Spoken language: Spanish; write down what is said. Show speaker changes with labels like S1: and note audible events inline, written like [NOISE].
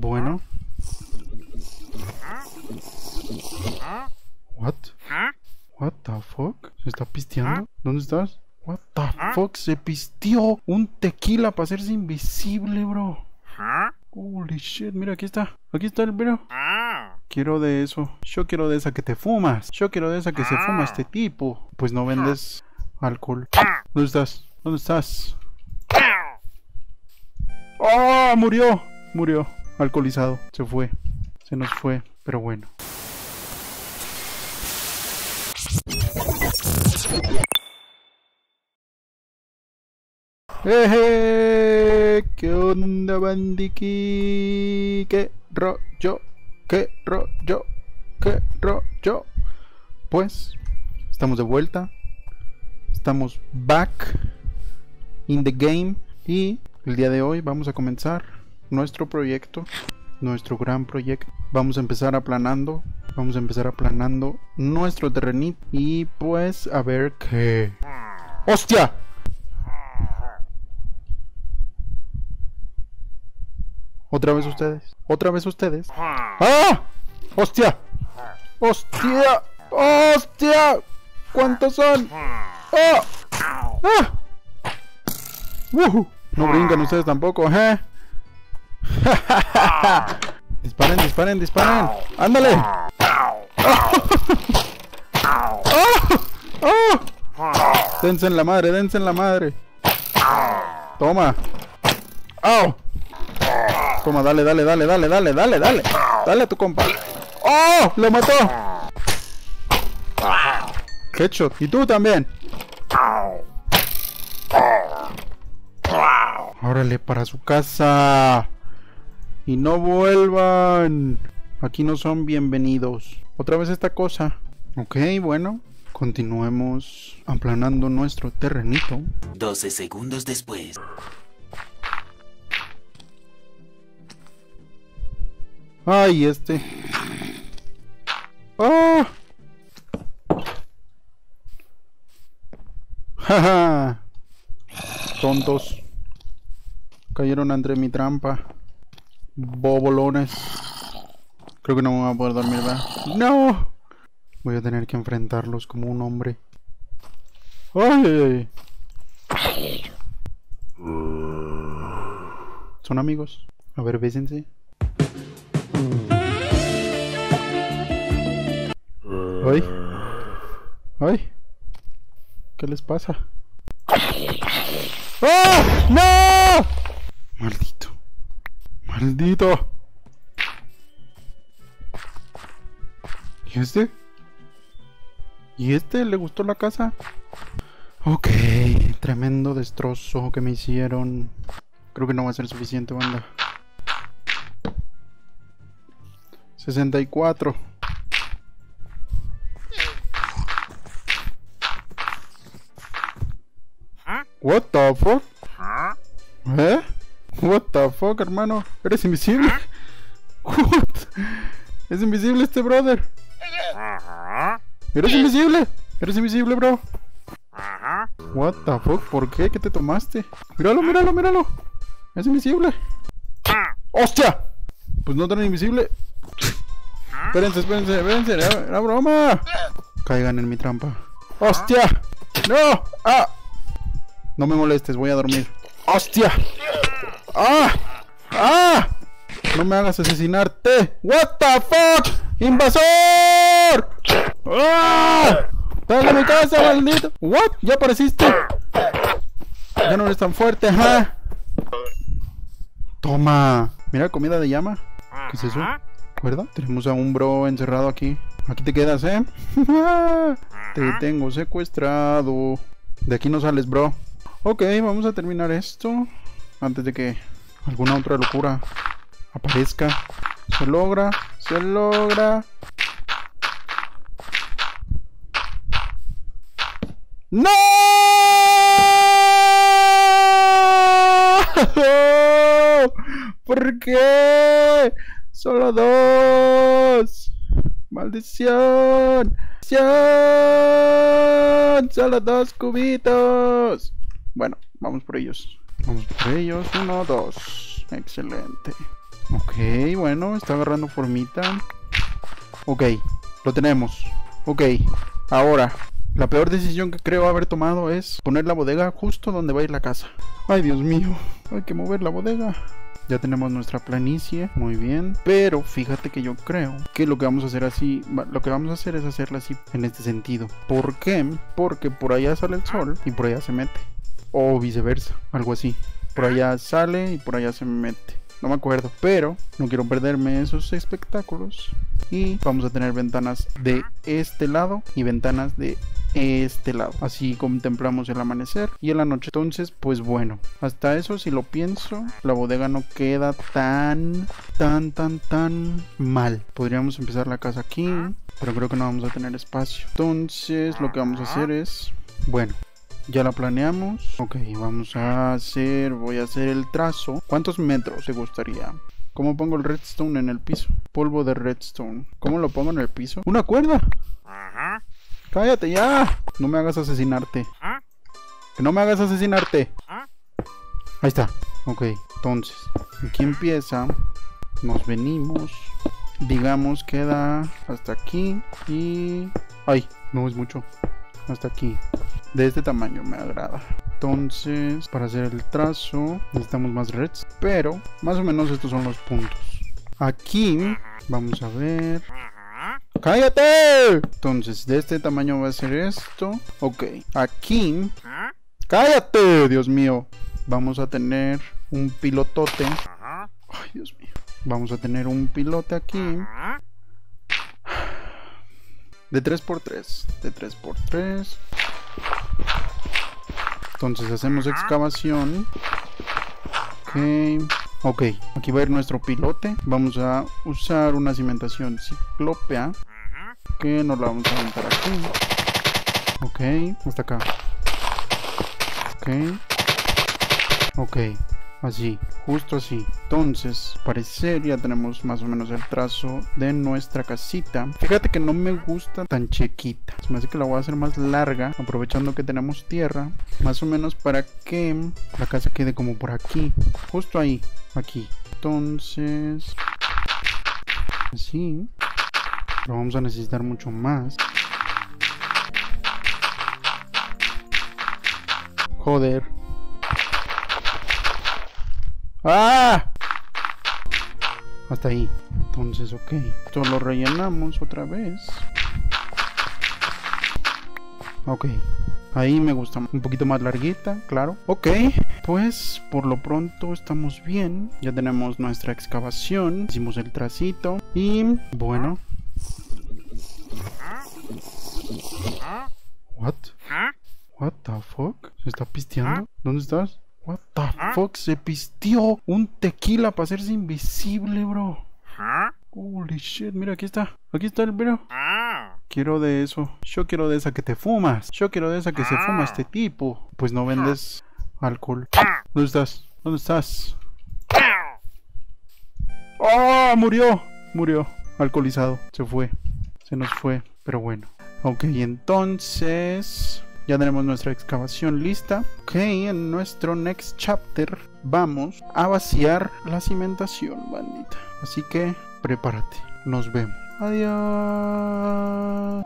S1: Bueno. What? What the fuck? ¿Se está pisteando? ¿Dónde estás? What the fuck? Se pisteó un tequila para hacerse invisible, bro. Holy shit, mira, aquí está. Aquí está el bro. Quiero de eso. Yo quiero de esa que te fumas. Yo quiero de esa que se fuma este tipo. Pues no vendes alcohol. ¿Dónde estás? ¿Dónde estás? ¡Oh! Murió. Murió. Alcoholizado. Se fue. Se nos fue. Pero bueno. ¡Eje! ¿Qué onda, bandiqui? ¿Qué rollo? ¿Qué rollo? ¿Qué rollo? Pues, estamos de vuelta. Estamos back in the game. Y el día de hoy vamos a comenzar nuestro proyecto. Nuestro gran proyecto. Vamos a empezar aplanando. Vamos a empezar aplanando nuestro terrenito. Y pues, a ver qué. ¡Hostia! Otra vez ustedes. Otra vez ustedes. ¡Ah! ¡Hostia! ¡Hostia! ¡Hostia! ¿Cuántos son? ¡Ah! ¡Ah! No brincan ustedes tampoco, ¿eh? [LAUGHS] disparen, disparen, disparen. ¡Ándale! [LAUGHS] Dense en la madre, dense en la madre. Toma. Toma, dale, dale, dale, dale, dale, dale, dale. Dale a tu compa. ¡Oh! ¡Lo mató! Headshot. Y tú también. Órale, para su casa. Y no vuelvan. Aquí no son bienvenidos. Otra vez esta cosa. Ok, bueno. Continuemos aplanando nuestro terrenito.
S2: 12 segundos después.
S1: Ay, este. ¡Ah! ¡Jaja! Tontos. Cayeron entre mi trampa. Bobolones. Creo que no me voy a poder dormir, ¿verdad? ¡No! Voy a tener que enfrentarlos como un hombre. ¡Ay! Son amigos. A ver, bésense. ¡Ay! ¡Ay! ¿Qué les pasa? ¡Oh! ¡No! Maldito. Maldito. ¿Y este? ¿Y este le gustó la casa? Ok, tremendo destrozo que me hicieron. Creo que no va a ser suficiente, banda. 64. What the fuck? ¿Eh? What the fuck, hermano? ¿Eres invisible? [LAUGHS] What? ¿Es invisible este brother? ¿Eres invisible? ¿Eres invisible, bro? What the fuck? ¿Por qué? ¿Qué te tomaste? Míralo, míralo, míralo. Es invisible. ¡Hostia! Pues no tan invisible. Espérense, espérense, espérense. Era, era broma. Caigan en mi trampa. ¡Hostia! ¡No! ¡Ah! No me molestes, voy a dormir. ¡Hostia! ¡Ah! ¡Ah! No me hagas asesinarte. What the fuck? ¡Invasor! ¡Ah! ¡Dale mi casa, maldito! ¿What? ¿Ya apareciste? Ya no eres tan fuerte, ¿ah? Toma. Mira, comida de llama. ¿Qué es eso? ¿Recuerda? Tenemos a un bro encerrado aquí. Aquí te quedas, ¿eh? [LAUGHS] te tengo secuestrado. De aquí no sales, bro. Ok, vamos a terminar esto. Antes de que alguna otra locura aparezca. Se logra, se logra. ¡No! [LAUGHS] ¿Por qué? Solo dos. Maldición. Maldición. Solo dos cubitos. Bueno, vamos por ellos. Vamos ellos. Uno, dos. Excelente. Ok, bueno, está agarrando formita. Ok, lo tenemos. Ok, ahora, la peor decisión que creo haber tomado es poner la bodega justo donde va a ir la casa. Ay, Dios mío, hay que mover la bodega. Ya tenemos nuestra planicie, muy bien. Pero fíjate que yo creo que lo que vamos a hacer así, lo que vamos a hacer es hacerla así en este sentido. ¿Por qué? Porque por allá sale el sol y por allá se mete. O viceversa, algo así. Por allá sale y por allá se mete no me acuerdo, pero no quiero perderme esos espectáculos. Y vamos a tener ventanas de este lado y ventanas de este lado. Así contemplamos el amanecer y el anoche. Entonces, pues bueno, hasta eso si lo pienso, la bodega no queda tan, tan, tan, tan mal. Podríamos empezar la casa aquí, pero creo que no vamos a tener espacio. Entonces, lo que vamos a hacer es, bueno, ya la planeamos. Ok, vamos a hacer, voy a hacer el trazo. ¿Cuántos metros te gustaría? ¿Cómo pongo el redstone en el piso? Polvo de redstone. ¿Cómo lo pongo en el piso? ¡Una cuerda! ¡Cállate ya! No me hagas asesinarte. Que no me hagas asesinarte. Ahí está. Ok, entonces, aquí empieza. Nos venimos. Digamos, queda hasta aquí. Y... ¡Ay! No es mucho. Hasta aquí de este tamaño me agrada. Entonces para hacer el trazo necesitamos más reds pero más o menos estos son los puntos. Aquí vamos a ver. Cállate entonces de este tamaño va a ser esto. Ok aquí. Cállate dios mío vamos a tener un pilotote. Ay dios mío vamos a tener un pilote aquí. De 3x3 de 3x3 entonces hacemos excavación. Ok. Ok, aquí va a ir nuestro pilote. Vamos a usar una cimentación ciclópea. Que nos la vamos a aventar aquí. Ok, hasta acá. Ok. Ok. Así, justo así. Entonces, parecer ya tenemos más o menos el trazo de nuestra casita. Fíjate que no me gusta tan chiquita. Se me hace que la voy a hacer más larga, aprovechando que tenemos tierra. Más o menos para que la casa quede como por aquí. Justo ahí, aquí. Entonces, así. Pero vamos a necesitar mucho más. Joder. ¡Ah! Hasta ahí. Entonces, ok. Esto lo rellenamos otra vez. Ok. Ahí me gusta un poquito más larguita, claro. Ok, pues por lo pronto estamos bien. Ya tenemos nuestra excavación. Hicimos el tracito. Y bueno. What? What the fuck? ¿Se está pisteando? ¿Dónde estás? What the ¿Ah? fuck? Se pistió un tequila para hacerse invisible, bro. ¿Ah? Holy shit, mira, aquí está. Aquí está el bro. Quiero de eso. Yo quiero de esa que te fumas. Yo quiero de esa que se fuma este tipo. Pues no vendes alcohol. ¿Dónde estás? ¿Dónde estás? ¡Oh! Murió. Murió. Alcoholizado. Se fue. Se nos fue. Pero bueno. Ok, entonces... Ya tenemos nuestra excavación lista. Ok, en nuestro next chapter vamos a vaciar la cimentación, bandita. Así que prepárate. Nos vemos. Adiós.